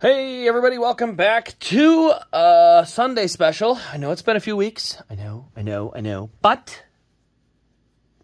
Hey everybody, welcome back to a Sunday special. I know it's been a few weeks. I know, I know, I know. But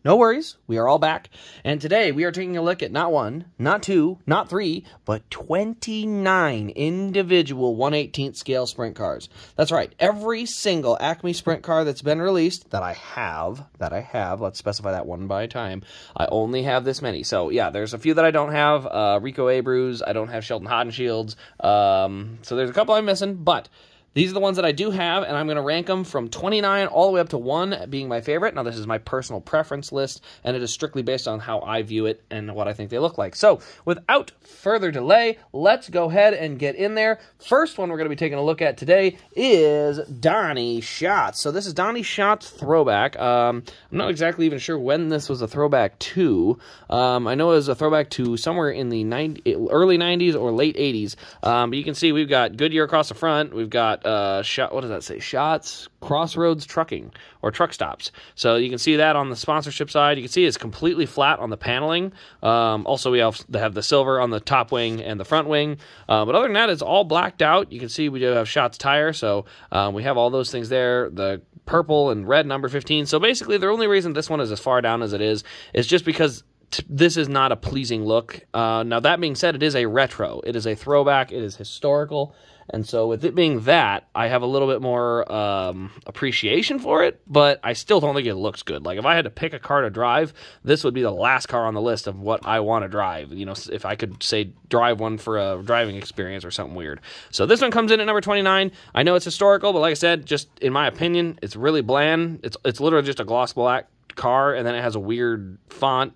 no worries, we are all back. And today we are taking a look at not one, not two, not three, but 29 individual 118th scale sprint cars. That's right, every single Acme sprint car that's been released that I have, that I have, let's specify that one by time, I only have this many. So yeah, there's a few that I don't have, uh, Rico Abruz, I don't have Sheldon Haudenschild, um, so there's a couple I'm missing, but these are the ones that I do have, and I'm going to rank them from 29 all the way up to 1 being my favorite. Now, this is my personal preference list, and it is strictly based on how I view it and what I think they look like. So, without further delay, let's go ahead and get in there. First one we're going to be taking a look at today is Donny Schatz. So, this is Donny Schatz throwback. Um, I'm not exactly even sure when this was a throwback to. Um, I know it was a throwback to somewhere in the 90, early 90s or late 80s. Um, but you can see we've got Goodyear across the front. We've got uh, shot. What does that say? Schatz Crossroads Trucking or Truck Stops. So you can see that on the sponsorship side. You can see it's completely flat on the paneling. Um, also, we have, have the silver on the top wing and the front wing. Uh, but other than that, it's all blacked out. You can see we do have Shots tire, so um, we have all those things there. The purple and red number 15. So basically, the only reason this one is as far down as it is is just because this is not a pleasing look. Uh, now, that being said, it is a retro. It is a throwback. It is historical. And so with it being that, I have a little bit more um, appreciation for it, but I still don't think it looks good. Like if I had to pick a car to drive, this would be the last car on the list of what I want to drive. You know, if I could say drive one for a driving experience or something weird. So this one comes in at number 29. I know it's historical, but like I said, just in my opinion, it's really bland. It's it's literally just a gloss black car and then it has a weird font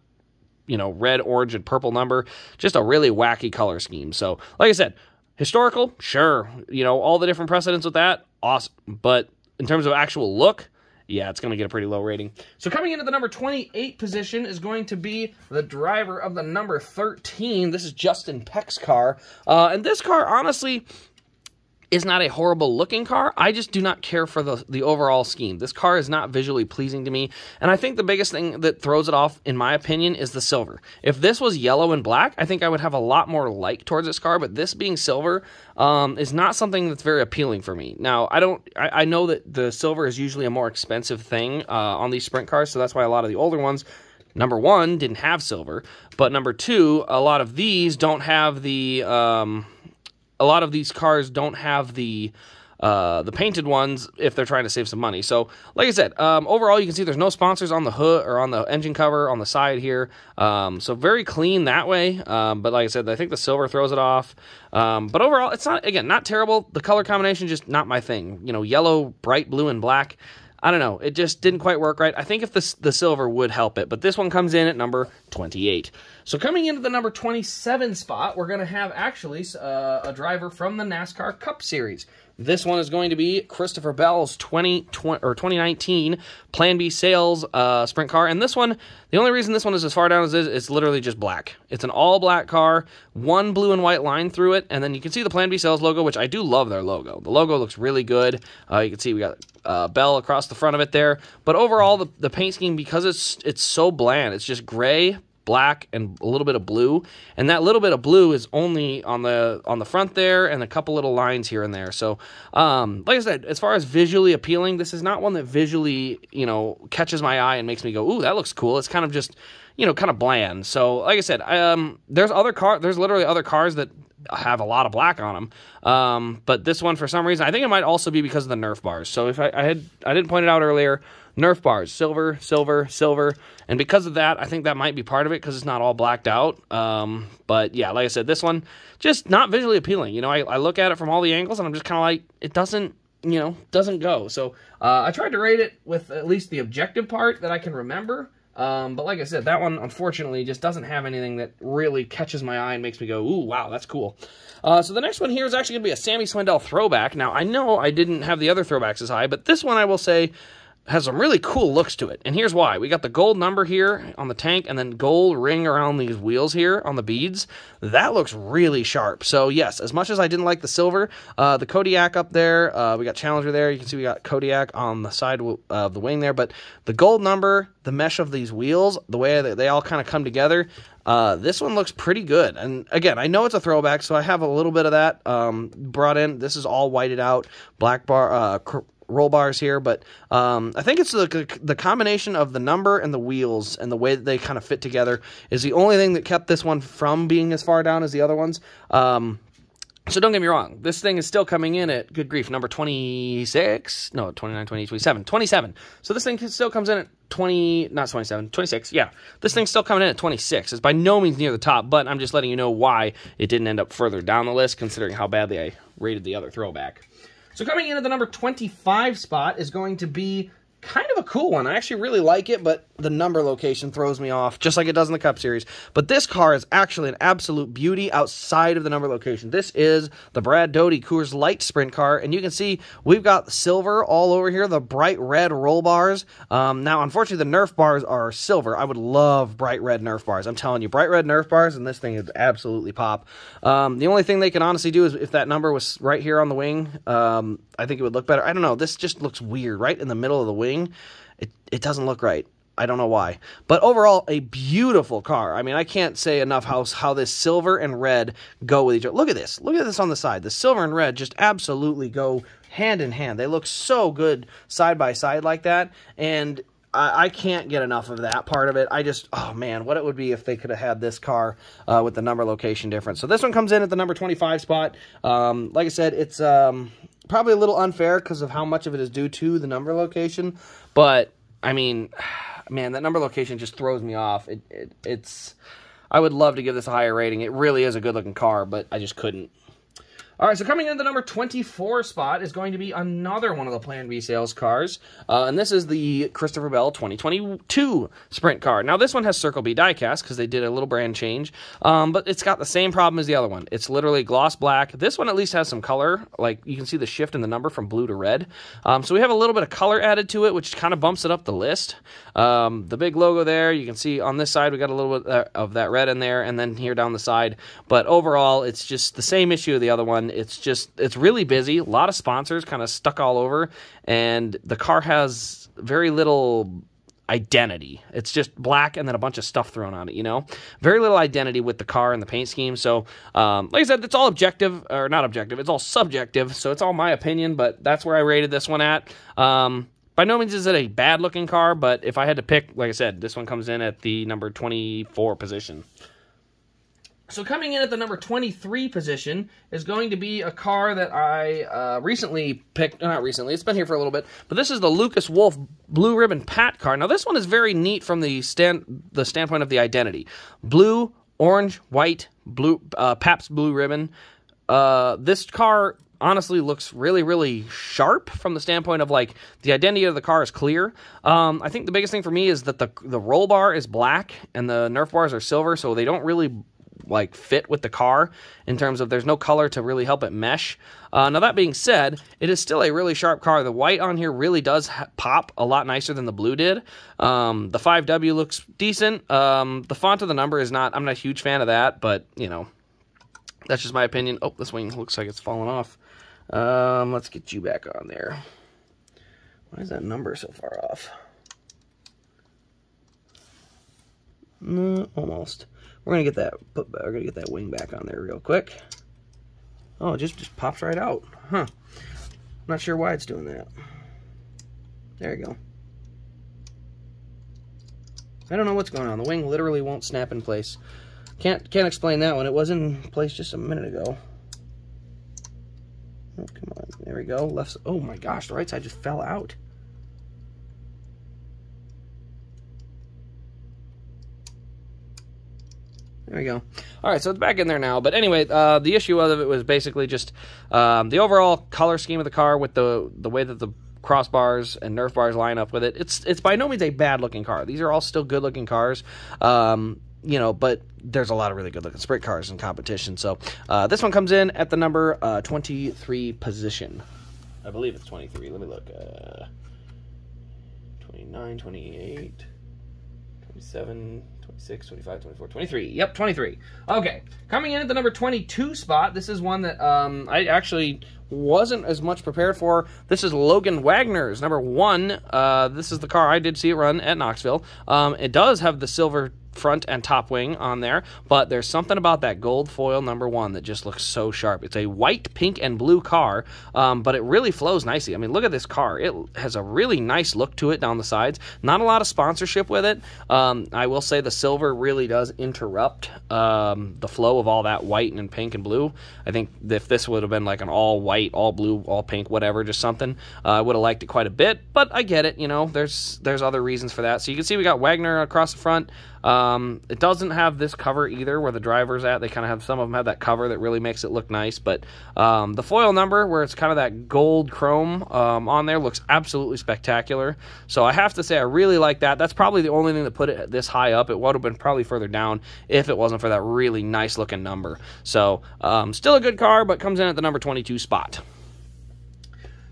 you know, red, orange, and purple number. Just a really wacky color scheme. So, like I said, Historical, sure. You know, all the different precedents with that, awesome. But in terms of actual look, yeah, it's going to get a pretty low rating. So coming into the number 28 position is going to be the driver of the number 13. This is Justin Peck's car. Uh, and this car, honestly, is not a horrible looking car. I just do not care for the, the overall scheme. This car is not visually pleasing to me. And I think the biggest thing that throws it off, in my opinion, is the silver. If this was yellow and black, I think I would have a lot more like towards this car. But this being silver um, is not something that's very appealing for me. Now, I don't, I, I know that the silver is usually a more expensive thing uh, on these sprint cars. So that's why a lot of the older ones number one didn't have silver but number two a lot of these don't have the um, a lot of these cars don't have the uh, the painted ones if they're trying to save some money. So, like I said, um, overall, you can see there's no sponsors on the hood or on the engine cover on the side here. Um, so, very clean that way. Um, but, like I said, I think the silver throws it off. Um, but overall, it's not, again, not terrible. The color combination, just not my thing. You know, yellow, bright blue, and black. I don't know. It just didn't quite work right. I think if the, the silver would help it, but this one comes in at number 28. So coming into the number 27 spot, we're going to have actually uh, a driver from the NASCAR Cup Series. This one is going to be Christopher Bell's 20, 20 or 2019 Plan B Sales uh, sprint car. And this one, the only reason this one is as far down as it is, it's literally just black. It's an all black car, one blue and white line through it, and then you can see the Plan B Sales logo, which I do love their logo. The logo looks really good. Uh, you can see we got uh, Bell across the front of it there. But overall, the, the paint scheme, because it's it's so bland, it's just gray, black and a little bit of blue. And that little bit of blue is only on the on the front there and a couple little lines here and there. So um, like i said as far as visually appealing this is not one that visually you know catches my eye and makes me go ooh that looks cool. It's kind of just you know kind of bland. So like i said um, there's other car there's literally other cars that have a lot of black on them um, but this one for some reason i think it might also be because of the nerf bars. So if i, I had i didn't point it out earlier Nerf bars, silver, silver, silver. And because of that, I think that might be part of it because it's not all blacked out. Um, but yeah, like I said, this one just not visually appealing. You know, I, I look at it from all the angles and I'm just kind of like, it doesn't, you know, doesn't go. So uh, I tried to rate it with at least the objective part that I can remember. Um, but like I said, that one unfortunately just doesn't have anything that really catches my eye and makes me go, ooh, wow, that's cool. Uh, so the next one here is actually going to be a Sammy Swindell throwback. Now, I know I didn't have the other throwbacks as high, but this one I will say has some really cool looks to it. And here's why. We got the gold number here on the tank and then gold ring around these wheels here on the beads. That looks really sharp. So yes, as much as I didn't like the silver, uh, the Kodiak up there, uh, we got Challenger there. You can see we got Kodiak on the side of the wing there. But the gold number, the mesh of these wheels, the way that they all kind of come together, uh, this one looks pretty good. And again, I know it's a throwback, so I have a little bit of that um, brought in. This is all whited out, black bar, uh, roll bars here, but um, I think it's the, the combination of the number and the wheels and the way that they kind of fit together is the only thing that kept this one from being as far down as the other ones. Um, so don't get me wrong, this thing is still coming in at, good grief, number 26, no, 29, 20, 27, 27. So this thing still comes in at 20, not 27, 26, yeah. This thing's still coming in at 26. It's by no means near the top, but I'm just letting you know why it didn't end up further down the list, considering how badly I rated the other throwback. So coming in at the number 25 spot is going to be kind of a cool one. I actually really like it, but the number location throws me off, just like it does in the Cup Series. But this car is actually an absolute beauty outside of the number location. This is the Brad Doty Coors Light Sprint car, and you can see we've got silver all over here, the bright red roll bars. Um, now, unfortunately, the Nerf bars are silver. I would love bright red Nerf bars. I'm telling you, bright red Nerf bars, and this thing is absolutely pop. Um, the only thing they can honestly do is if that number was right here on the wing, um, I think it would look better. I don't know. This just looks weird, right in the middle of the wing. It, it doesn't look right. I don't know why. But overall, a beautiful car. I mean, I can't say enough how, how this silver and red go with each other. Look at this. Look at this on the side. The silver and red just absolutely go hand in hand. They look so good side by side like that. And I, I can't get enough of that part of it. I just, oh man, what it would be if they could have had this car uh, with the number location difference. So this one comes in at the number 25 spot. Um, like I said, it's um, probably a little unfair because of how much of it is due to the number location. But, I mean man, that number location just throws me off. It, it it's I would love to give this a higher rating. It really is a good looking car, but I just couldn't. All right, so coming in the number 24 spot is going to be another one of the Plan B sales cars, uh, and this is the Christopher Bell 2022 Sprint car. Now, this one has Circle B diecast because they did a little brand change, um, but it's got the same problem as the other one. It's literally gloss black. This one at least has some color, like you can see the shift in the number from blue to red. Um, so we have a little bit of color added to it, which kind of bumps it up the list. Um, the big logo there, you can see on this side we got a little bit uh, of that red in there, and then here down the side. But overall, it's just the same issue of the other one it's just it's really busy. A lot of sponsors kind of stuck all over, and the car has very little identity. It's just black and then a bunch of stuff thrown on it, you know? Very little identity with the car and the paint scheme. So, um, like I said, it's all objective, or not objective, it's all subjective. So it's all my opinion, but that's where I rated this one at. Um, by no means is it a bad looking car, but if I had to pick, like I said, this one comes in at the number 24 position. So coming in at the number 23 position is going to be a car that I uh, recently picked, not recently, it's been here for a little bit, but this is the Lucas Wolfe Blue Ribbon Pabst car. Now this one is very neat from the stand the standpoint of the identity. Blue, orange, white, blue uh, Pabst Blue Ribbon. Uh, this car honestly looks really, really sharp from the standpoint of like the identity of the car is clear. Um, I think the biggest thing for me is that the the roll bar is black and the Nerf bars are silver, so they don't really like fit with the car in terms of there's no color to really help it mesh. Uh, now that being said, it is still a really sharp car. The white on here really does pop a lot nicer than the blue did. Um, the 5W looks decent. Um, the font of the number is not. I'm not a huge fan of that, but you know, that's just my opinion. Oh, this wing looks like it's falling off. Um, let's get you back on there. Why is that number so far off? Mm, almost. We're gonna get that we're gonna get that wing back on there real quick. Oh, it just just pops right out. Huh. I'm not sure why it's doing that. There you go. I don't know what's going on. The wing literally won't snap in place. Can't can't explain that one. It was in place just a minute ago. Oh, come on. There we go. Left. Oh my gosh, the right side just fell out. There we go. All right, so it's back in there now. But anyway, uh, the issue of it was basically just um, the overall color scheme of the car with the the way that the crossbars and Nerf bars line up with it. It's it's by no means a bad looking car. These are all still good looking cars. Um, you know, but there's a lot of really good looking sprint cars in competition. So uh, this one comes in at the number uh, 23 position. I believe it's 23. Let me look. Uh, 29, 28, 27, 26, 25, 24, 23. Yep, 23. Okay, coming in at the number 22 spot, this is one that um, I actually wasn't as much prepared for. This is Logan Wagner's number one. Uh, this is the car I did see it run at Knoxville. Um, it does have the silver front and top wing on there, but there's something about that gold foil number one that just looks so sharp. It's a white, pink, and blue car, um, but it really flows nicely. I mean, look at this car. It has a really nice look to it down the sides. Not a lot of sponsorship with it. Um, I will say the silver really does interrupt um, the flow of all that white and pink and blue. I think if this would have been like an all white, all blue, all pink, whatever, just something, uh, I would have liked it quite a bit, but I get it. You know, there's, there's other reasons for that. So you can see we got Wagner across the front. Um, it doesn't have this cover either where the driver's at. They kind of have, some of them have that cover that really makes it look nice. But um, the foil number where it's kind of that gold chrome um, on there looks absolutely spectacular. So I have to say I really like that. That's probably the only thing that put it this high up. It would have been probably further down if it wasn't for that really nice looking number. So um, still a good car, but comes in at the number 22 spot.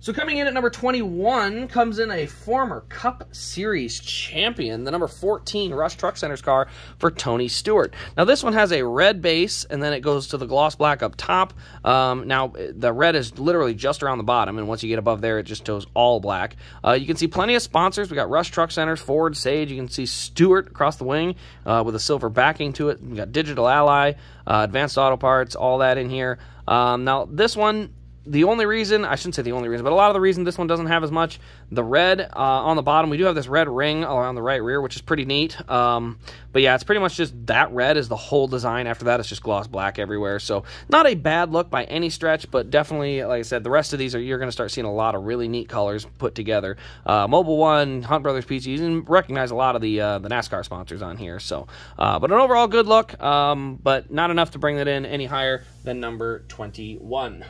So coming in at number 21 comes in a former Cup Series champion, the number 14 Rush Truck Centers car for Tony Stewart. Now this one has a red base, and then it goes to the gloss black up top. Um, now the red is literally just around the bottom, and once you get above there, it just goes all black. Uh, you can see plenty of sponsors. We got Rush Truck Centers, Ford, Sage. You can see Stewart across the wing uh, with a silver backing to it. We got Digital Ally, uh, Advanced Auto Parts, all that in here. Um, now this one the only reason, I shouldn't say the only reason, but a lot of the reason this one doesn't have as much, the red uh, on the bottom, we do have this red ring around the right rear, which is pretty neat. Um, but yeah, it's pretty much just that red is the whole design. After that, it's just gloss black everywhere. So not a bad look by any stretch, but definitely, like I said, the rest of these are, you're going to start seeing a lot of really neat colors put together. Uh, Mobil One, Hunt Brothers Pizza, you can recognize a lot of the, uh, the NASCAR sponsors on here. So, uh, but an overall good look, um, but not enough to bring that in any higher than number 21.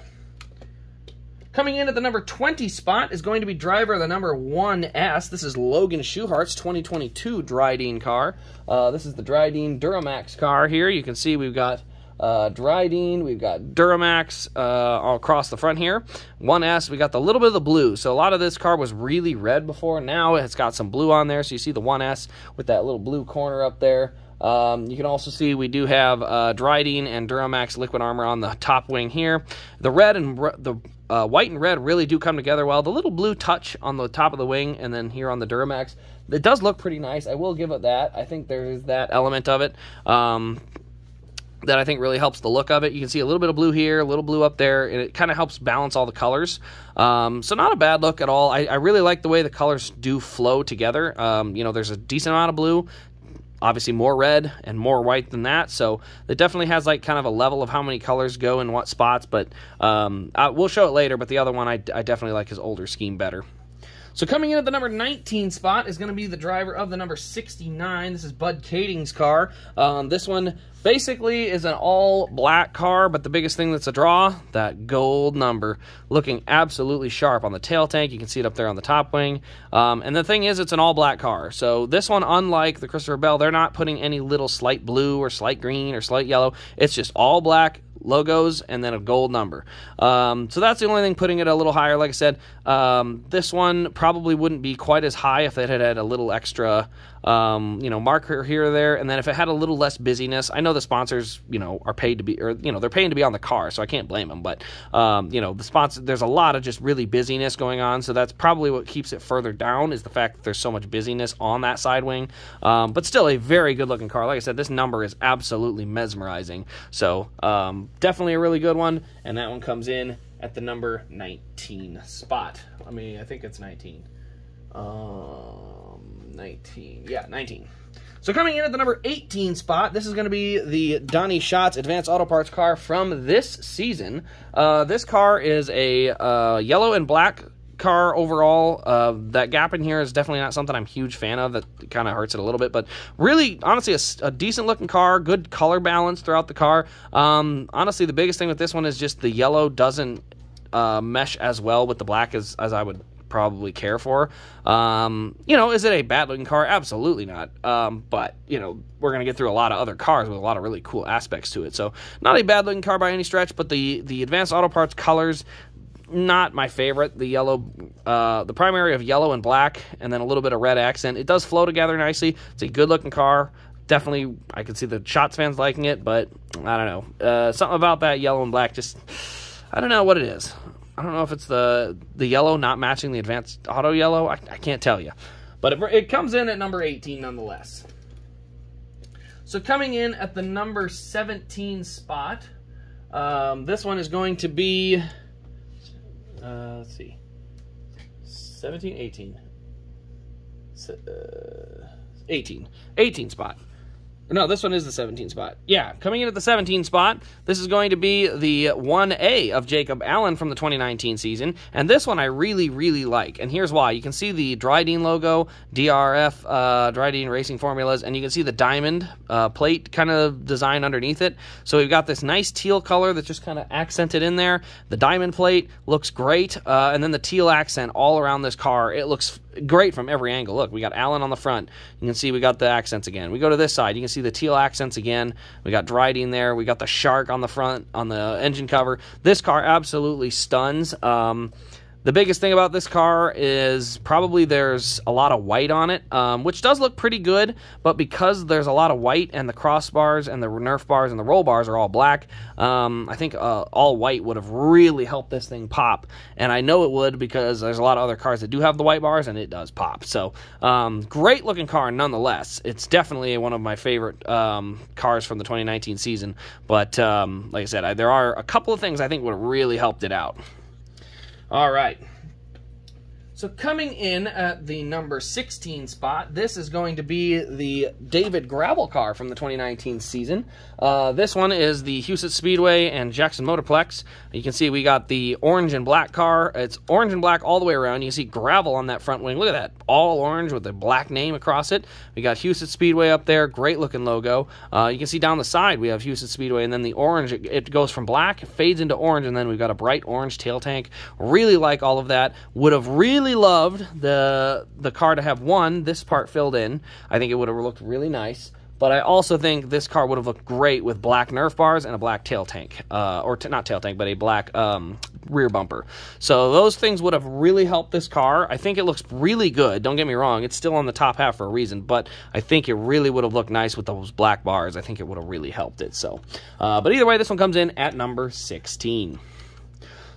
Coming in at the number 20 spot is going to be driver the number 1S. This is Logan Schuchart's 2022 Drydene car. Uh, this is the Drydene Duramax car here. You can see we've got uh, we've got Duramax uh, all across the front here. 1S, we got the little bit of the blue. So a lot of this car was really red before. Now it's got some blue on there. So you see the 1S with that little blue corner up there. Um, you can also see we do have uh, and Duramax liquid armor on the top wing here. The red and the uh, white and red really do come together well. The little blue touch on the top of the wing and then here on the Duramax, it does look pretty nice. I will give it that. I think there's that element of it. Um, that I think really helps the look of it. You can see a little bit of blue here, a little blue up there, and it kind of helps balance all the colors. Um, so not a bad look at all. I, I, really like the way the colors do flow together. Um, you know, there's a decent amount of blue, obviously more red and more white than that. So it definitely has like kind of a level of how many colors go in what spots. But um, I, we'll show it later. But the other one, I, I definitely like his older scheme better. So coming in at the number 19 spot is going to be the driver of the number 69. This is Bud Kaeding's car. Um, this one basically is an all black car, but the biggest thing that's a draw, that gold number, looking absolutely sharp on the tail tank. You can see it up there on the top wing. Um, and the thing is, it's an all black car. So this one, unlike the Christopher Bell, they're not putting any little slight blue or slight green or slight yellow. It's just all black logos and then a gold number. Um, so that's the only thing putting it a little higher. Like I said, um, this one probably wouldn't be quite as high if it had had a little extra um, you know, marker here or there. And then if it had a little less busyness, I know the sponsors, you know, are paid to be, or, you know, they're paying to be on the car, so I can't blame them. But, um, you know, the sponsor, there's a lot of just really busyness going on. So that's probably what keeps it further down is the fact that there's so much busyness on that side wing. Um, but still a very good looking car. Like I said, this number is absolutely mesmerizing. So um, definitely a really good one. And that one comes in at the number 19 spot. I mean, I think it's 19. Um, 19. Yeah, 19. So coming in at the number 18 spot, this is going to be the Donny Schatz Advanced Auto Parts car from this season. Uh, this car is a uh, yellow and black car overall. Uh, that gap in here is definitely not something I'm a huge fan of. That kind of hurts it a little bit, but really, honestly, a, a, decent looking car. Good color balance throughout the car. Um, honestly, the biggest thing with this one is just the yellow doesn't uh, mesh as well with the black as, as I would probably care for. Um, you know, is it a bad looking car? Absolutely not. Um, but, you know, we're going to get through a lot of other cars with a lot of really cool aspects to it. So, not a bad looking car by any stretch, but the, the advanced auto parts colors not my favorite. The yellow, uh, the primary of yellow and black, and then a little bit of red accent. It does flow together nicely. It's a good looking car. Definitely, I can see the Schatz fans liking it, but I don't know. Uh, something about that yellow and black just, I don't know what it is. I don't know if it's the the yellow not matching the advanced auto yellow. I, I can't tell you. But it, it comes in at number 18 nonetheless. So coming in at the number 17 spot, um, this one is going to be, uh, let's see, 17, 18. Uh, 18. 18 spot. No, this one is the 17 spot. Yeah, coming in at the 17 spot, this is going to be the 1A of Jacob Allen from the 2019 season. And this one I really, really like. And here's why. You can see the Drydene logo, DRF, uh, Drydene Racing Formulas, and you can see the diamond uh, plate kind of design underneath it. So we've got this nice teal color that's just kind of accented in there. The diamond plate looks great. Uh, and then the teal accent all around this car. It looks great from every angle. Look, we got Allen on the front. You can see we got the accents again. We go to this side. You can see the teal accents again. We got Drydene there. We got the shark on the front on the engine cover. This car absolutely stuns. Um, the biggest thing about this car is probably there's a lot of white on it, um, which does look pretty good, but because there's a lot of white and the crossbars and the Nerf bars and the roll bars are all black, um, I think uh, all white would have really helped this thing pop. And I know it would because there's a lot of other cars that do have the white bars and it does pop. So, um, great looking car nonetheless. It's definitely one of my favorite um, cars from the 2019 season. But um, like I said, I, there are a couple of things I think would have really helped it out. All right. So coming in at the number 16 spot, this is going to be the David Gravel car from the 2019 season. Uh, this one is the Huset Speedway and Jackson Motorplex. You can see we got the orange and black car. It's orange and black all the way around. You can see gravel on that front wing. Look at that. All orange with a black name across it. We got Huset Speedway up there. Great looking logo. Uh, you can see down the side we have Huset Speedway and then the orange, it, it goes from black, fades into orange, and then we've got a bright orange tail tank. Really like all of that. Would have really really loved the the car to have one this part filled in. I think it would have looked really nice. But I also think this car would have looked great with black Nerf bars and a black tail tank, uh, or not tail tank, but a black um, rear bumper. So those things would have really helped this car. I think it looks really good. Don't get me wrong; it's still on the top half for a reason. But I think it really would have looked nice with those black bars. I think it would have really helped it. So, uh, but either way, this one comes in at number 16.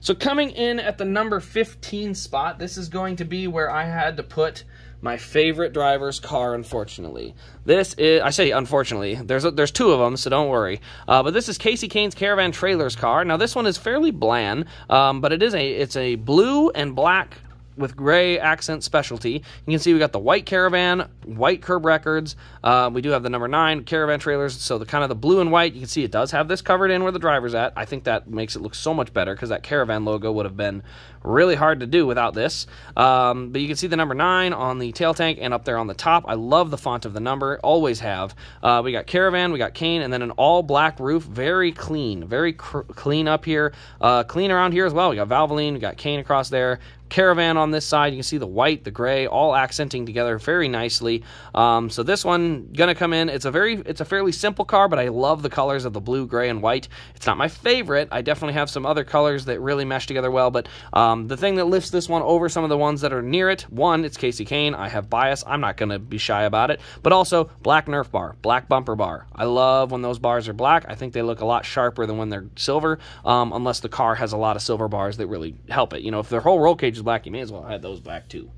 So coming in at the number 15 spot, this is going to be where I had to put my favorite driver's car, unfortunately. This is, I say unfortunately, there's a, there's two of them, so don't worry. Uh, but this is Kasey Kahne's Caravan Trailers car. Now this one is fairly bland, um, but it is a, it's a blue and black with gray accent specialty. You can see we got the white Caravan, white curb records. Uh, we do have the number nine Caravan trailers. So the kind of the blue and white, you can see it does have this covered in where the driver's at. I think that makes it look so much better because that Caravan logo would have been really hard to do without this. Um, but you can see the number nine on the tail tank and up there on the top. I love the font of the number, always have. Uh, we got Caravan, we got Kahne, and then an all black roof, very clean, very clean up here. Uh, clean around here as well. We got Valvoline, we got Kahne across there, caravan on this side. You can see the white, the gray, all accenting together very nicely. Um, so this one gonna come in. It's a very, it's a fairly simple car, but I love the colors of the blue, gray, and white. It's not my favorite. I definitely have some other colors that really mesh together well, but um, the thing that lifts this one over some of the ones that are near it, one, it's Kasey Kahne. I have bias. I'm not gonna be shy about it, but also black Nerf bar, black bumper bar. I love when those bars are black. I think they look a lot sharper than when they're silver, um, unless the car has a lot of silver bars that really help it. You know, if their whole roll cage is black, you may as well have those back too.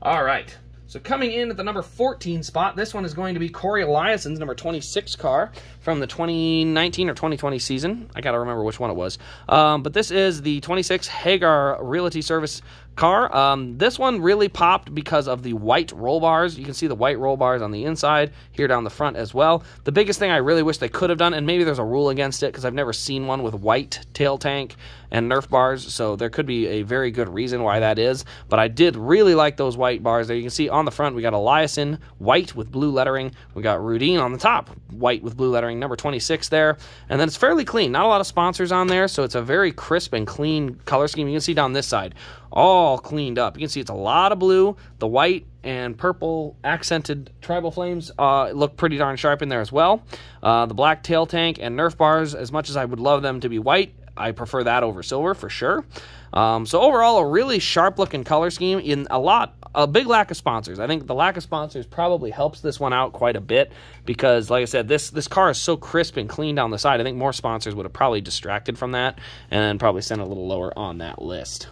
All right. So coming in at the number 14 spot, this one is going to be Cory Eliason's number 26 car from the 2019 or 2020 season. I got to remember which one it was. Um, but this is the 26 Hagar Realty Service car. Um, this one really popped because of the white roll bars. You can see the white roll bars on the inside, here down the front as well. The biggest thing I really wish they could have done, and maybe there's a rule against it because I've never seen one with white tail tank and Nerf bars, so there could be a very good reason why that is. But I did really like those white bars there. You can see on the front we got Eliason, white with blue lettering. We got Rudeen on the top, white with blue lettering, number 26 there. And then it's fairly clean. Not a lot of sponsors on there, so it's a very crisp and clean color scheme. You can see down this side all cleaned up. You can see it's a lot of blue. The white and purple accented tribal flames uh, look pretty darn sharp in there as well. Uh, the black tail tank and Nerf bars, as much as I would love them to be white, I prefer that over silver for sure. Um, so overall, a really sharp looking color scheme in a lot, a big lack of sponsors. I think the lack of sponsors probably helps this one out quite a bit because, like I said, this this car is so crisp and clean down the side. I think more sponsors would have probably distracted from that and probably sent a little lower on that list.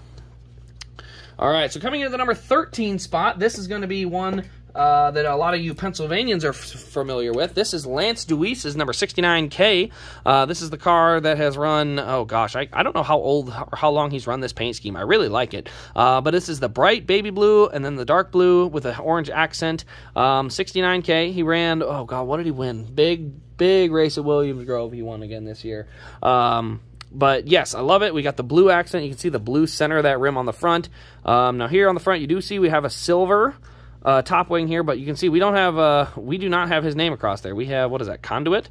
All right, so coming into the number 13 spot, this is going to be one uh, that a lot of you Pennsylvanians are familiar with. This is Lance Dewease's number 69K. Uh, this is the car that has run, oh gosh, I, I don't know how old or how long he's run this paint scheme. I really like it. Uh, but this is the bright baby blue and then the dark blue with an orange accent. Um, 69K. He ran, oh god, what did he win? Big, big race at Williams Grove. He won again this year. Um, but yes, I love it. We got the blue accent. You can see the blue center of that rim on the front. Um, now here on the front, you do see we have a silver uh, top wing here, but you can see we don't have, uh, we do not have his name across there. We have, what is that, Conduit?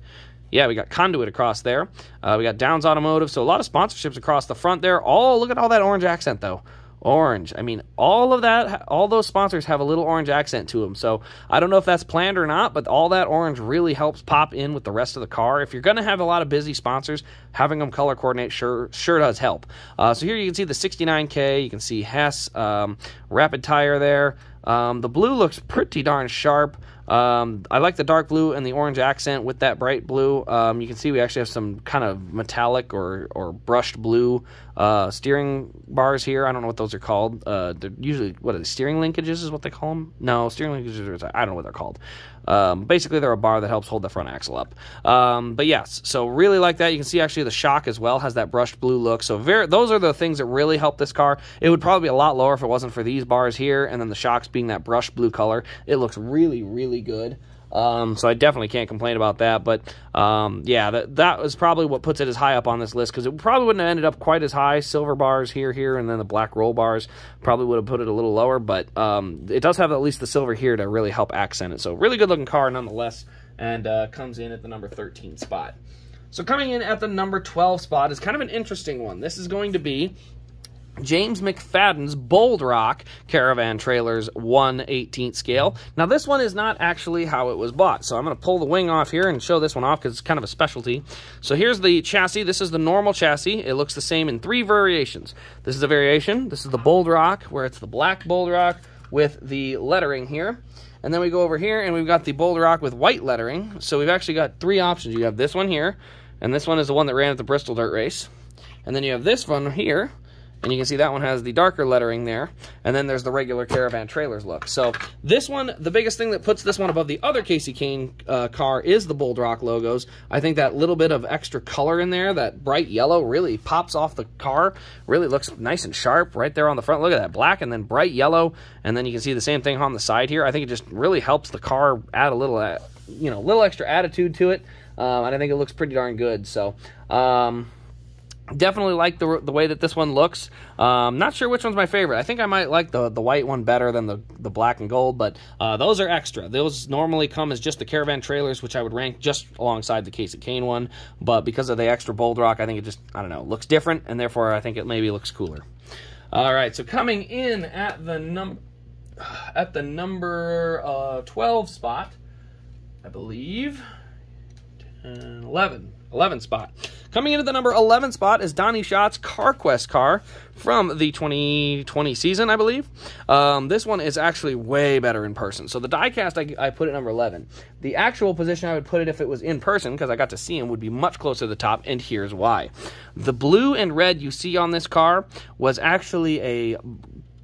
Yeah, we got Conduit across there. Uh, we got Downs Automotive, so a lot of sponsorships across the front there. Oh, look at all that orange accent, though. Orange. I mean, all of that, all those sponsors have a little orange accent to them. So I don't know if that's planned or not, but all that orange really helps pop in with the rest of the car. If you're going to have a lot of busy sponsors, having them color coordinate sure sure does help. Uh, so here you can see the 69K. You can see Hess, um, Rapid Tire there. Um, the blue looks pretty darn sharp. Um, I like the dark blue and the orange accent with that bright blue. Um, you can see we actually have some kind of metallic or, or brushed blue uh, steering bars here. I don't know what those are called. Uh, they're usually, what are they, steering linkages is what they call them? No, steering linkages, are, I don't know what they're called. Um, basically, they're a bar that helps hold the front axle up. Um, but yes, so really like that. You can see actually the shock as well has that brushed blue look. So very, those are the things that really help this car. It would probably be a lot lower if it wasn't for these bars here, and then the shocks being that brushed blue color. It looks really, really good. Um, so I definitely can't complain about that. But um, yeah, that that was probably what puts it as high up on this list because it probably wouldn't have ended up quite as high. Silver bars here, here, and then the black roll bars probably would have put it a little lower. But um, it does have at least the silver here to really help accent it. So really good looking car nonetheless, and uh, comes in at the number 13 spot. So coming in at the number 12 spot is kind of an interesting one. This is going to be James McFadden's Bold Rock Caravan Trailers 1 18th scale. Now, this one is not actually how it was bought, so I'm going to pull the wing off here and show this one off because it's kind of a specialty. So here's the chassis. This is the normal chassis. It looks the same in three variations. This is a variation. This is the Bold Rock, where it's the black Bold Rock with the lettering here. And then we go over here, and we've got the Bold Rock with white lettering. So we've actually got three options. You have this one here, and this one is the one that ran at the Bristol Dirt Race. And then you have this one here, and you can see that one has the darker lettering there. And then there's the regular Caravan Trailers look. So this one, the biggest thing that puts this one above the other Kasey Kahne uh, car is the Bold Rock logos. I think that little bit of extra color in there, that bright yellow, really pops off the car. Really looks nice and sharp right there on the front. Look at that black and then bright yellow. And then you can see the same thing on the side here. I think it just really helps the car add a little, uh, you know, little extra attitude to it. Um, and I think it looks pretty darn good. So, um, Definitely like the, the way that this one looks. Um, not sure which one's my favorite. I think I might like the, the white one better than the, the black and gold, but uh, those are extra. Those normally come as just the Caravan trailers, which I would rank just alongside the Kasey Kahne one, but because of the extra Bold Rock, I think it just, I don't know, looks different, and therefore I think it maybe looks cooler. All right, so coming in at the num at the number uh, 12 spot, I believe, 10, 11, 11 spot. Coming into the number 11 spot is Donny Schatz's CarQuest car from the 2020 season, I believe. Um, this one is actually way better in person. So the diecast, I, I put it number 11. The actual position I would put it if it was in person, because I got to see him, would be much closer to the top, and here's why. The blue and red you see on this car was actually a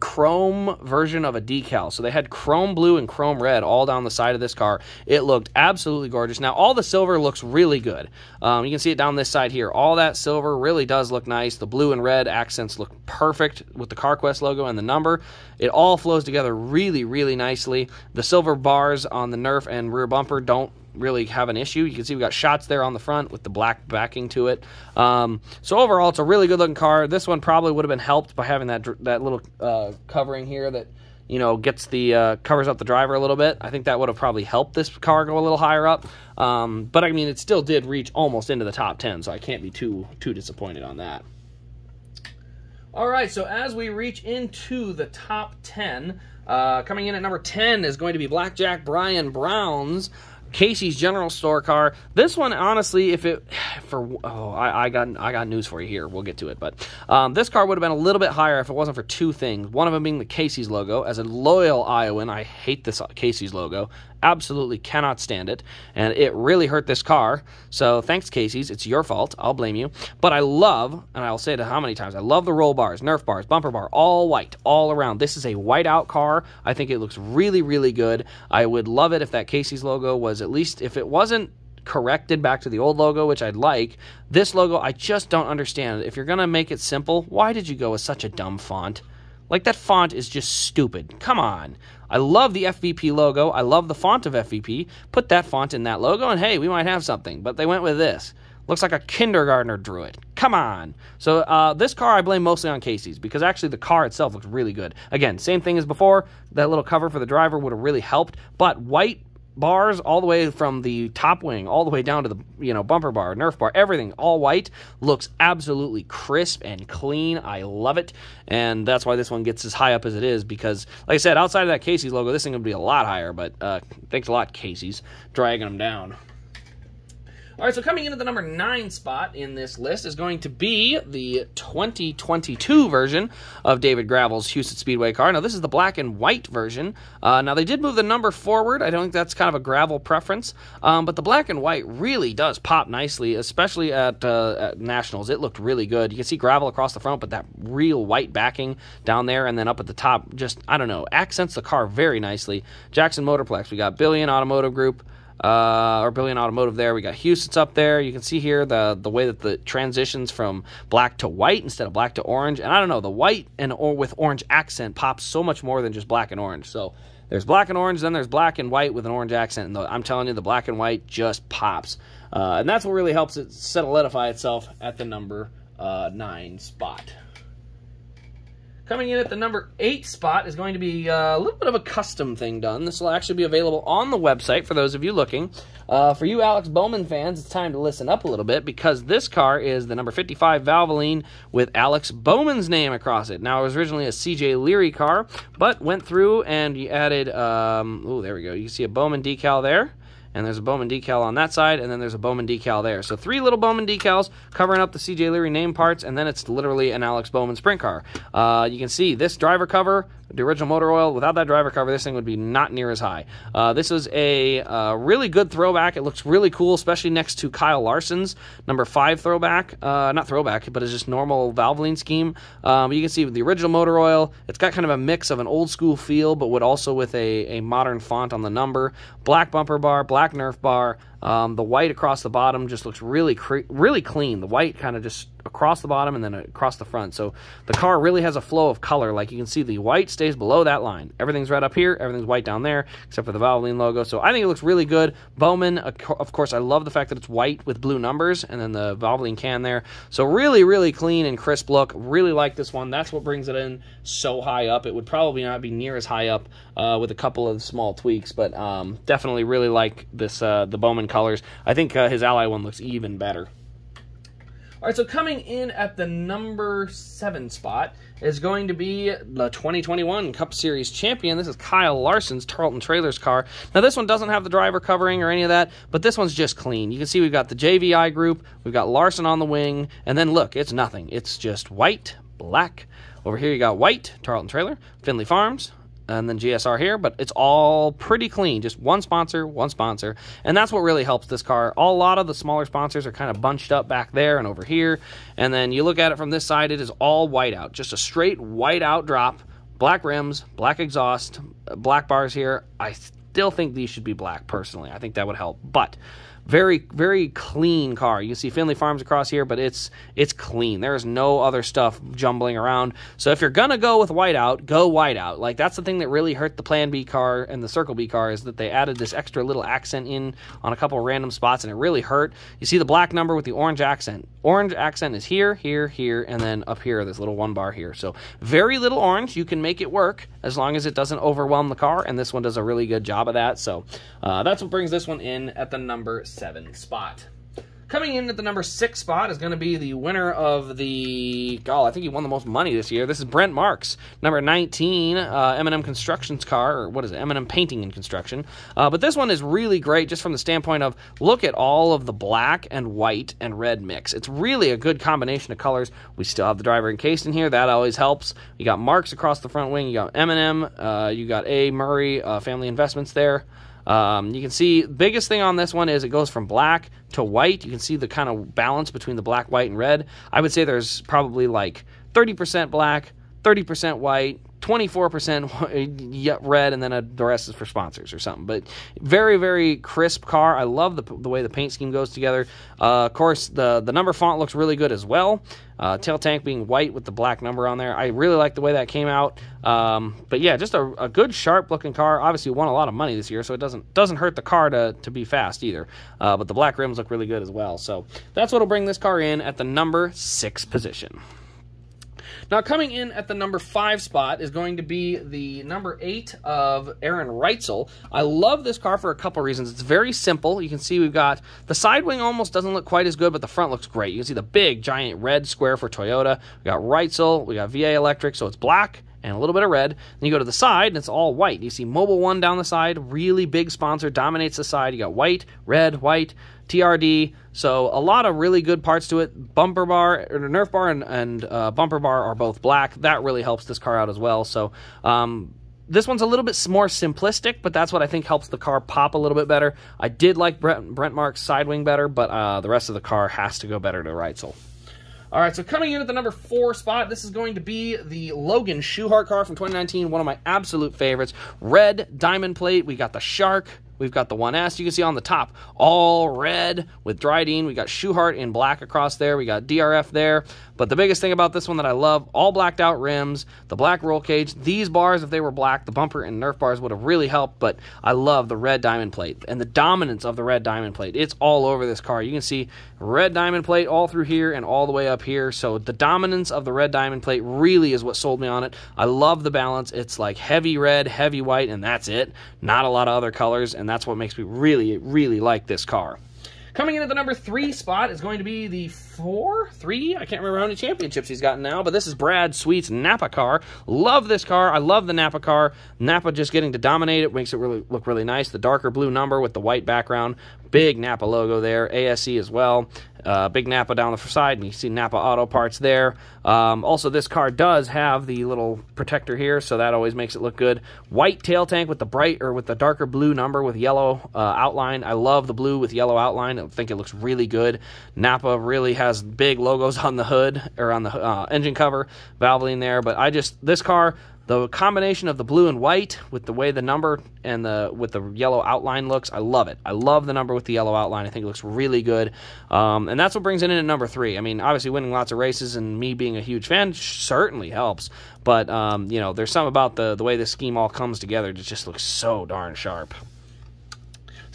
chrome version of a decal. So they had chrome blue and chrome red all down the side of this car. It looked absolutely gorgeous. Now, all the silver looks really good. Um, you can see it down this side here. All that silver really does look nice. The blue and red accents look perfect with the CarQuest logo and the number. It all flows together really, really nicely. The silver bars on the Nerf and rear bumper don't really have an issue. You can see we got Schatz there on the front with the black backing to it. Um, so overall, it's a really good looking car. This one probably would have been helped by having that that little uh, covering here that you know gets the uh, covers up the driver a little bit. I think that would have probably helped this car go a little higher up. Um, but I mean, it still did reach almost into the top 10, so I can't be too too disappointed on that. All right, so as we reach into the top 10, uh, coming in at number 10 is going to be Blackjack Brian Brown's Casey's General Store car. This one, honestly, if it for oh, I, I got I got news for you here. We'll get to it, but um, this car would have been a little bit higher if it wasn't for two things. One of them being the Casey's logo. As a loyal Iowan, I hate this Casey's logo absolutely cannot stand it, and it really hurt this car. So thanks, Casey's. It's your fault. I'll blame you. But I love, and I'll say it how many times, I love the roll bars, Nerf bars, bumper bar, all white, all around. This is a white out car. I think it looks really, really good. I would love it if that Casey's logo was at least, if it wasn't corrected back to the old logo, which I'd like. This logo, I just don't understand. If you're going to make it simple, why did you go with such a dumb font? Like, that font is just stupid. Come on. I love the FVP logo. I love the font of FVP. Put that font in that logo, and hey, we might have something. But they went with this. Looks like a kindergartner drew it. Come on. So uh, this car I blame mostly on Casey's because actually the car itself looks really good. Again, same thing as before. That little cover for the driver would have really helped. But white bars all the way from the top wing all the way down to the you know bumper bar nerf bar everything all white looks absolutely crisp and clean. I love it. And that's why this one gets as high up as it is because like i said outside of that casey's logo this thing would be a lot higher but uh, thanks a lot casey's dragging them down all right, so coming into the number nine spot in this list is going to be the 2022 version of David Gravel's Huset's Speedway car. Now, this is the black and white version. Uh, now, they did move the number forward. I don't think that's kind of a Gravel preference, um, but the black and white really does pop nicely, especially at, uh, at, Nationals. It looked really good. You can see Gravel across the front, but that real white backing down there and then up at the top, just, I don't know, accents the car very nicely. Jackson Motorplex, we got Billion Automotive Group uh, or Billion Automotive there. We got Huset's up there. You can see here the the way that the transitions from black to white instead of black to orange. And I don't know, the white and or with orange accent pops so much more than just black and orange. So there's black and orange, then there's black and white with an orange accent. And the, I'm telling you, the black and white just pops. Uh, and that's what really helps it solidify itself at the number uh, nine spot. Coming in at the number eight spot is going to be uh, a little bit of a custom thing done. This will actually be available on the website for those of you looking. Uh, for you Alex Bowman fans, it's time to listen up a little bit because this car is the number 55 Valvoline with Alex Bowman's name across it. Now, it was originally a CJ Leary car, but went through and you added, um, oh, there we go. You can see a Bowman decal there and there's a Bowman decal on that side, and then there's a Bowman decal there. So three little Bowman decals covering up the CJ Leary name parts, and then it's literally an Alex Bowman sprint car. Uh, you can see this driver cover the original motor oil, without that driver cover, this thing would be not near as high. Uh, this is a uh, really good throwback. It looks really cool, especially next to Kyle Larson's number five throwback. Uh, not throwback, but it's just normal Valvoline scheme. Um, you can see the original motor oil. It's got kind of a mix of an old school feel, but would also with a, a modern font on the number. Black bumper bar, black Nerf bar. Um, the white across the bottom just looks really, really clean. The white kind of just across the bottom and then across the front. So the car really has a flow of color. Like you can see the white stays below that line. Everything's red up here, everything's white down there, except for the Valvoline logo. So I think it looks really good. Bowman, of course, I love the fact that it's white with blue numbers and then the Valvoline can there. So really, really clean and crisp look. Really like this one. That's what brings it in so high up. It would probably not be near as high up uh, with a couple of small tweaks, but um, definitely really like this uh, the Bowman colors. I think uh, his Ally one looks even better. All right, so coming in at the number seven spot is going to be the 2021 Cup Series champion. This is Kyle Larson's Tarleton Trailers car. Now, this one doesn't have the driver covering or any of that, but this one's just clean. You can see we've got the JVI group, we've got Larson on the wing, and then look, it's nothing. It's just white, black. Over here, you got white, Tarleton Trailer, Finley Farms, and then GSR here, but it's all pretty clean. Just one sponsor, one sponsor. And that's what really helps this car. a lot of the smaller sponsors are kind of bunched up back there and over here. And then you look at it from this side, it is all white out. Just a straight white out drop. Black rims, black exhaust, black bars here. I still think these should be black, personally. I think that would help. But very, very clean car. You see Finley Farms across here, but it's it's clean. There's no other stuff jumbling around. So if you're gonna go with whiteout, go whiteout. Like that's the thing that really hurt the Plan B car and the Circle B car is that they added this extra little accent in on a couple random spots, and it really hurt. You see the black number with the orange accent. Orange accent is here, here, here, and then up here, this little one bar here. So very little orange. You can make it work as long as it doesn't overwhelm the car, and this one does a really good job of that. So uh, that's what brings this one in at the number seven spot. Coming in at the number six spot is going to be the winner of the, oh, I think he won the most money this year. This is Brent Marks, number 19, uh, M&M Constructions car, or what is it, M&M Painting and Construction. Uh, but this one is really great just from the standpoint of look at all of the black and white and red mix. It's really a good combination of colors. We still have the driver encased in here. That always helps. You got Marks across the front wing. You got M&M. Uh, you got A. Murray uh, Family Investments there. Um, you can see the biggest thing on this one is it goes from black to white. You can see the kind of balance between the black, white, and red. I would say there's probably like 30% black, 30% white, 24% red, and then a, the rest is for sponsors or something. But very, very crisp car. I love the, the way the paint scheme goes together. Uh, of course, the, the number font looks really good as well. Uh, tail tank being white with the black number on there. I really like the way that came out. Um, but yeah, just a, a, good, sharp looking car. Obviously, won a lot of money this year, so it doesn't doesn't hurt the car to, to be fast either. Uh, but the black rims look really good as well. So that's what'll bring this car in at the number six position. Now, coming in at the number five spot is going to be the number eight of Aaron Reitzel. I love this car for a couple reasons. It's very simple. You can see we've got the side wing almost doesn't look quite as good, but the front looks great. You can see the big, giant red square for Toyota. We got Reitzel, we got VA Electric, so it's black and a little bit of red. Then you go to the side, and it's all white. You see Mobil One down the side, really big sponsor, dominates the side. You got white, red, white, TRD. So a lot of really good parts to it. Bumper bar, or Nerf bar, and, and uh, bumper bar are both black. That really helps this car out as well. So um, this one's a little bit more simplistic, but that's what I think helps the car pop a little bit better. I did like Brent, Brent Marks' side wing better, but uh, the rest of the car has to go better to Reitzel. All right, so coming in at the number four spot, this is going to be the Logan Schuchart car from 2019, one of my absolute favorites. Red diamond plate. We got the shark. We've got the 1S. You can see on the top, all red with Drydene. We got Schuchart in black across there. We got DRF there. But the biggest thing about this one that I love, all blacked out rims, the black roll cage. These bars, if they were black, the bumper and Nerf bars would have really helped. But I love the red diamond plate and the dominance of the red diamond plate. It's all over this car. You can see red diamond plate all through here and all the way up here. So the dominance of the red diamond plate really is what sold me on it. I love the balance. It's like heavy red, heavy white, and that's it. Not a lot of other colors. And and that's what makes me really, really like this car. Coming in at the number three spot is going to be the four, three, I can't remember how many championships he's gotten now, but this is Brad Sweet's Napa car. Love this car. I love the Napa car. Napa just getting to dominate it makes it really look really nice. The darker blue number with the white background. Big Napa logo there. ASE as well. Uh, big Napa down the side, and you see Napa Auto Parts there. Um, also, this car does have the little protector here, so that always makes it look good. White tail tank with the bright or with the darker blue number with yellow uh, outline. I love the blue with yellow outline. I think it looks really good. Napa really has big logos on the hood or on the uh, engine cover, Valvoline there. But I just this car the combination of the blue and white with the way the number and the with the yellow outline looks, I love it. I love the number with the yellow outline. I think it looks really good, um, and that's what brings it in at number three. I mean, obviously winning lots of races and me being a huge fan certainly helps, but um, you know, there's some about the the way the scheme all comes together It just looks so darn sharp.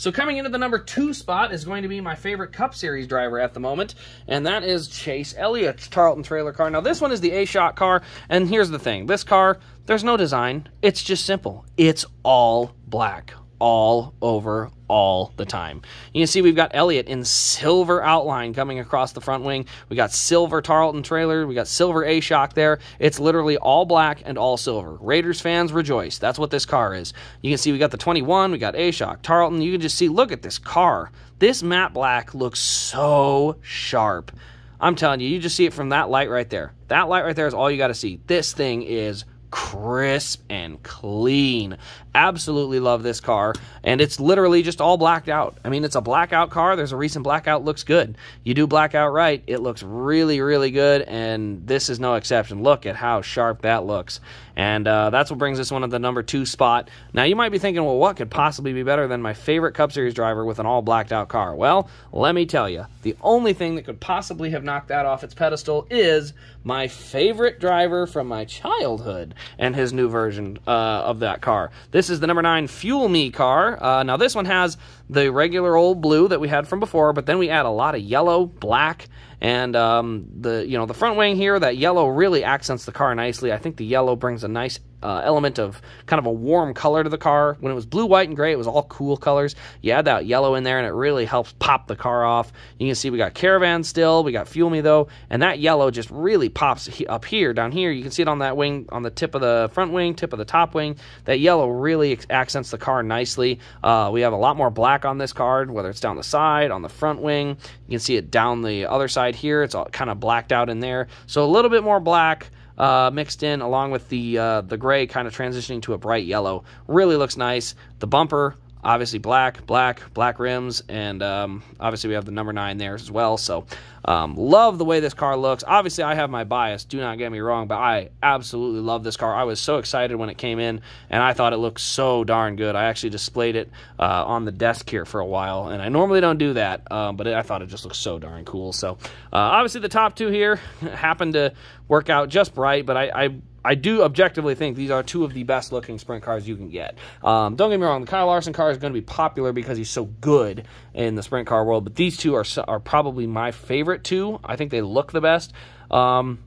So coming into the number two spot is going to be my favorite Cup Series driver at the moment, and that is Chase Elliott's Tarleton trailer car. Now, this one is the A-Shot car, and here's the thing. This car, there's no design. It's just simple. It's all black all over all the time. You can see we've got Elliott in silver outline coming across the front wing. We got silver Tarleton trailer. We got silver A-Shock there. It's literally all black and all silver. Raiders fans rejoice. That's what this car is. You can see we got the 21. We got A-Shock. Tarleton. You can just see, look at this car. This matte black looks so sharp. I'm telling you, you just see it from that light right there. That light right there is all you got to see. This thing is crisp and clean. Absolutely love this car, and it's literally just all blacked out. I mean, it's a blackout car. There's a reason blackout looks good. You do blackout right, it looks really, really good, and this is no exception. Look at how sharp that looks. And uh, that's what brings this one to the number two spot. Now, you might be thinking, well, what could possibly be better than my favorite Cup Series driver with an all blacked out car? Well, let me tell you, the only thing that could possibly have knocked that off its pedestal is my favorite driver from my childhood and his new version uh, of that car. This is the number nine Fuel Me car. Uh, now, this one has the regular old blue that we had from before, but then we add a lot of yellow, black, and um, the you know the front wing here, that yellow really accents the car nicely. I think the yellow brings a nice uh, element of kind of a warm color to the car. When it was blue, white, and gray, it was all cool colors. You add that yellow in there, and it really helps pop the car off. You can see we got Caravan still, we got Fuel Me though, and that yellow just really pops up here, down here. You can see it on that wing, on the tip of the front wing, tip of the top wing. That yellow really accents the car nicely. Uh, we have a lot more black on this card, whether it's down the side, on the front wing. You can see it down the other side here. It's all kind of blacked out in there. So a little bit more black uh, mixed in along with the uh, the gray kind of transitioning to a bright yellow. Really looks nice. The bumper, obviously black, black, black rims, and um, obviously we have the number nine there as well. So um, love the way this car looks. Obviously I have my bias, do not get me wrong, but I absolutely love this car. I was so excited when it came in, and I thought it looked so darn good. I actually displayed it uh, on the desk here for a while, and I normally don't do that, um, but it, I thought it just looked so darn cool. So uh, obviously the top two here happened to work out just right, but I, I I do objectively think these are two of the best looking sprint cars you can get. Um, don't get me wrong, the Kyle Larson car is going to be popular because he's so good in the sprint car world, but these two are are probably my favorite two. I think they look the best. Um,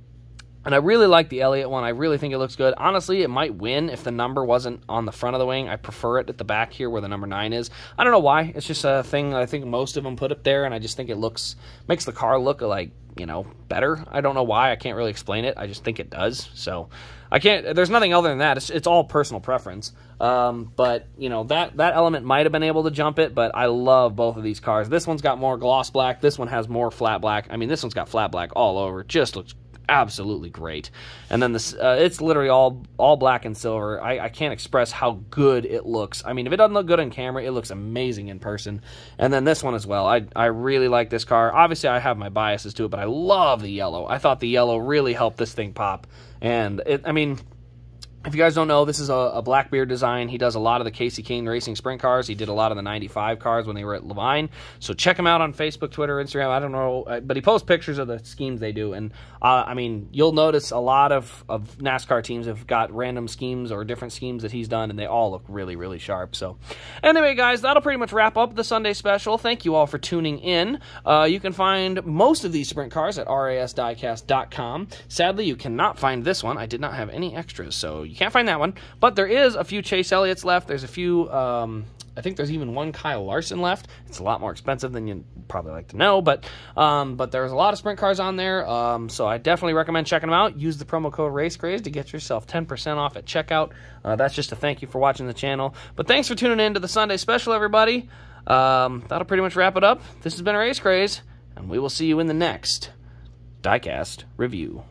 and I really like the Elliott one. I really think it looks good. Honestly, it might win if the number wasn't on the front of the wing. I prefer it at the back here where the number 9 is. I don't know why. It's just a thing I think most of them put up there, and I just think it looks makes the car look like, you know, better. I don't know why. I can't really explain it. I just think it does. So I can't. There's nothing other than that. It's, it's all personal preference. Um, but you know that that element might have been able to jump it. But I love both of these cars. This one's got more gloss black. This one has more flat black. I mean, this one's got flat black all over. Just looks absolutely great. And then this, uh, it's literally all all black and silver. I, I can't express how good it looks. I mean, if it doesn't look good on camera, it looks amazing in person. And then this one as well. I I really like this car. Obviously, I have my biases to it, but I love the yellow. I thought the yellow really helped this thing pop. And it, I mean, if you guys don't know, this is a, a, Blackbeard design. He does a lot of the Kasey Kahne racing sprint cars. He did a lot of the 95 cars when they were at Levine. So check him out on Facebook, Twitter, Instagram. I don't know, uh, but he posts pictures of the schemes they do. And, uh, I mean, you'll notice a lot of, of NASCAR teams have got random schemes or different schemes that he's done, and they all look really, really sharp. So anyway, guys, that'll pretty much wrap up the Sunday special. Thank you all for tuning in. Uh, you can find most of these sprint cars at rasdiecast.com. Sadly, you cannot find this one. I did not have any extras, so you can't find that one, but there is a few Chase Elliott's left. There's a few, um, I think there's even one Kyle Larson left. It's a lot more expensive than you'd probably like to know, but um, but there's a lot of sprint cars on there, um, so I definitely recommend checking them out. Use the promo code RaceCraze to get yourself 10% off at checkout. Uh, that's just a thank you for watching the channel. But thanks for tuning in to the Sunday special, everybody. Um, that'll pretty much wrap it up. This has been Race Craze, and we will see you in the next diecast review.